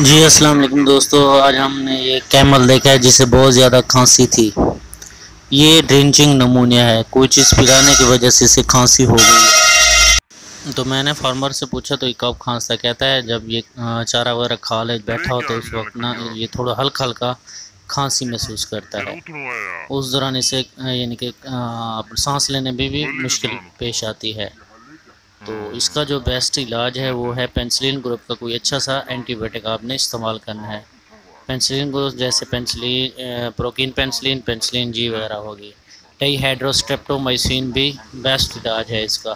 जी अस्सलाम वालेकुम दोस्तों। आज हमने ये कैमल देखा है, जिसे बहुत ज़्यादा खांसी थी। ये ड्रिंचिंग नमूनिया है। कोई चीज़ पिलाने की वजह से इसे खांसी हो गई तो मैंने फार्मर से पूछा तो ये कब खांसता? कहता है, जब ये चारा वगैरह खा ले, बैठा हो तो उस वक्त ना, ये थोड़ा हल्का हल्का खांसी महसूस करता है। उस दौरान इसे यानी कि सांस लेने में भी मुश्किल पेश आती है। तो इसका जो बेस्ट इलाज है वो है पेंसिलिन ग्रुप का कोई अच्छा सा एंटीबायोटिक आपने इस्तेमाल करना है। पेंसिलिन ग्रुप जैसे penicillin procaine penicillin penicillin G वगैरह होगी। टई हाइड्रोस्ट्रेप्टोमाइसिन भी बेस्ट इलाज है इसका।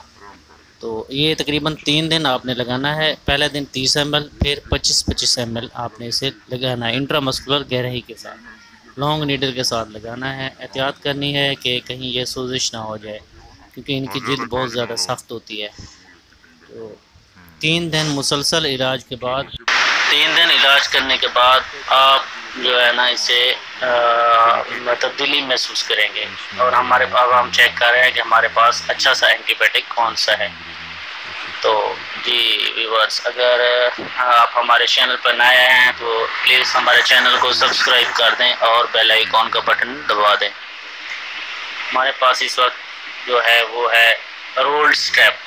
तो ये तकरीबन तीन दिन आपने लगाना है। पहले दिन तीस एम फिर पच्चीस पच्चीस एम आपने इसे लगाना है। इंट्रामस्कुलर गहराई के साथ लॉन्ग नीडल के साथ लगाना है। एहतियात करनी है कि कहीं ये सोजिश ना हो जाए। क्योंकि इनकी जिल्द बहुत ज़्यादा सख्त होती है। तो तीन दिन मुसलसल इलाज के बाद तीन दिन इलाज करने के बाद आप जो है ना इसे तब्दीली महसूस करेंगे। और हमारे अब हम चेक कर रहे हैं कि हमारे पास अच्छा सा एंटीबायोटिक कौन सा है। तो जी व्यूवर्स अगर आप हमारे चैनल पर नए हैं तो प्लीज़ हमारे चैनल को सब्सक्राइब कर दें और बेल आइकॉन का बटन दबा दें। हमारे पास इस वक्त जो है वो है रोल स्टेप,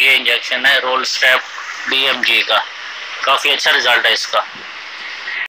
ये इंजेक्शन है, रोल स्टेप डीएमजी का। काफ़ी अच्छा रिज़ल्ट है इसका।